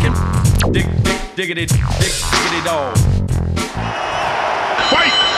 chicken. Dig, dig, diggity, dig, diggity dog. Fight!